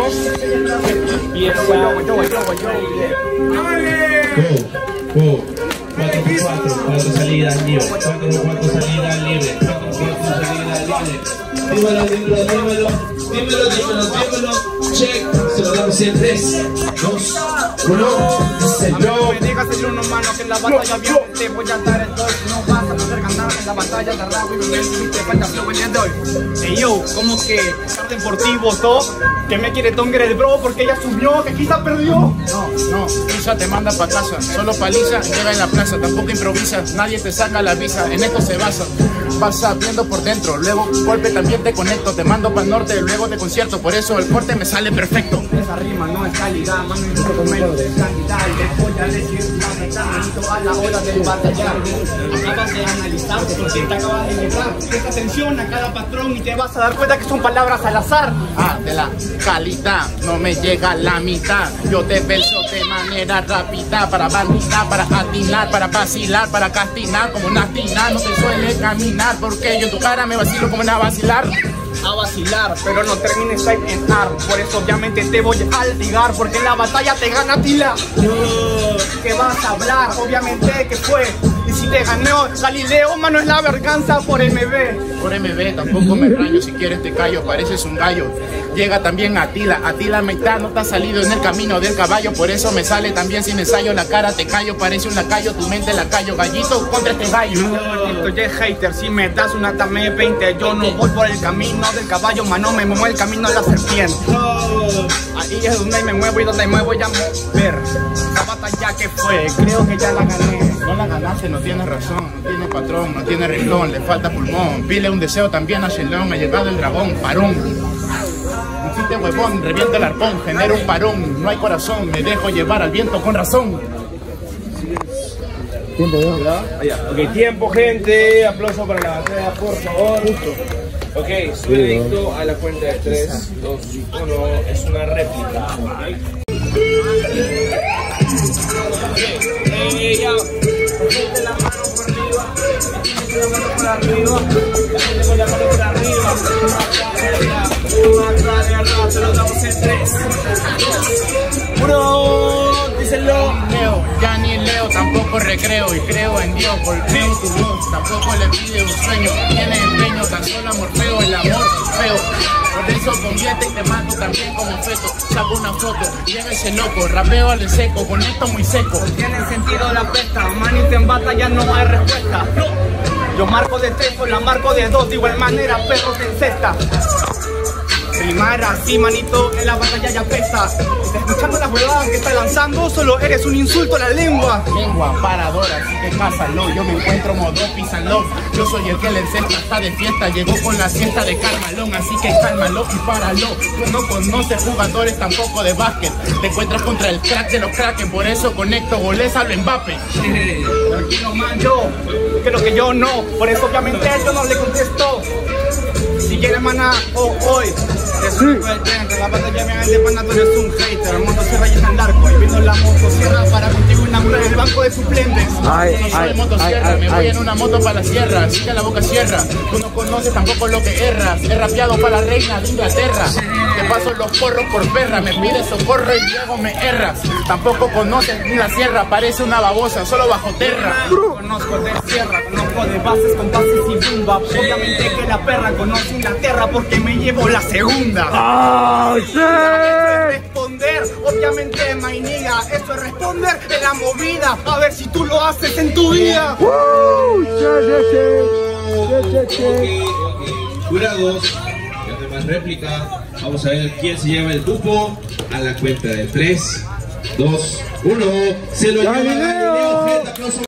Vamos. Empieza. Go, go. 4 por 4, 4 salidas libres. 4 por 4 salidas libres. 4 por 4 salidas libres. Dímelo, dímelo, dímelo. Dímelo, dímelo, dímelo. Check. Se lo damos en 3, 2, 1. No me digas el uno mano que en la batalla bien te voy a el dos No vas a poder ganar en la batalla de rap y dijiste falta flow el día de hoy. Ey yo, como que tarde deportivo todo Que me quiere Tonger el bro porque ella subió, que quizá perdió No, no, Pisa te manda pa' casa, solo paliza, llega en la plaza, tampoco improvisa, nadie te saca la visa, en esto se basa. Pasa viendo por dentro, luego golpe también te conecto, te mando para el norte, luego de concierto, por eso el corte me sale perfecto. Esa rima no es calidad, mano y un menos de calidad A la a hora batallar Acabas de analizar porque te acabas de Presta atención a cada patrón y te vas a dar cuenta que son palabras al azar Ah, de la calidad, no me llega la mitad. Yo te verso de manera rápida, para bandida, para atinar, para vacilar, para castigar, como nastina. No te suele caminar, porque yo en tu cara me vacilo como una vacilar. a vacilar, pero no termines ahí en ar. Por eso obviamente te voy a ligar, porque en la batalla te gana Tila. ¿Qué vas a hablar? Obviamente que fue. Y si te ganó Galileo, mano es la verganza por MB. Por MB tampoco me rayo, si quieres te callo, pareces un gallo. Llega también Atila, Atila mitad no te ha salido en el camino del caballo, por eso me sale también sin ensayo la cara, te callo, parece un lacayo, tu mente la callo, gallito contra este gallo. Maldito ya hater, si me das una tame 20, yo no voy por el camino del caballo, mano, me muevo el camino de la serpiente. Donde me muevo y donde me voy a mover. La batalla que fue, creo que ya la gané. No la ganaste, no tiene razón, no tiene patrón, no tiene renglón, le falta pulmón. Pile un deseo también a Shenlong, ha llegado el dragón, parón. Un chiste huevón, revienta el arpón, genera un parón, no hay corazón, me dejo llevar al viento con razón. Ok, tiempo, gente. Aplauso para la batalla, por favor. Ok, su veredicto a la cuenta de 3, 2, 1. Es una réplica. Eh, ya. Ponte la mano por arriba. La mano por arriba. Ni leo, tampoco recreo y creo en Dios, golpeo tu voz, tampoco le pide un sueño, tiene empeño, tan solo amorfeo el amor feo. Por eso convierte y te mato también como feto, saco una foto, llega ese loco, rapeo al seco, con esto muy seco. Tiene sentido la pesta, manito en ya no hay respuesta. Yo marco de tres, la marco de dos, de igual manera, perro te encesta. Rimar así, manito, en la batalla ya pesa. Escuchando las huevadas que está lanzando, solo eres un insulto a la lengua. Lengua paradora, así que pásalo, yo me encuentro modo písalo. Yo soy el que le encesta, está de fiesta, llegó con la siesta de Carmalón, así que cálmalo y páralo. Tú no conoces jugadores tampoco de básquet, te encuentras contra el crack de los crackers, por eso conecto goles a lo Mbappé. Tranquilo, man, yo creo que yo no, por eso obviamente yo no le contesto. Quieres, mana, o hoy. Es un frente, la batalla me de pana, tú eres un hater. Motosierra y el arco, y viendo la motosierra banco de suplentes. Yo no soy motosierra, me voy en una moto para la sierra, así que la boca cierra. Tú no conoces tampoco lo que erras, he rapeado para la reina de Inglaterra. Te paso los porros por perra, me pides socorro y luego me erras. Tampoco conoces ni la sierra, parece una babosa, solo bajo tierra. Conozco de sierra, conozco de bases, compases y bumba. Obviamente que la perra conoce Inglaterra porque me llevo la segunda. Eso es responder, obviamente, mainiga. Eso es responder de la movida. A ver si tú lo haces en tu vida. Jurados, ya no hay más réplica. Vamos a ver quién se lleva el tupo a la cuenta de 3, 2, 1. Se lo lleva Galileo. Aplauso.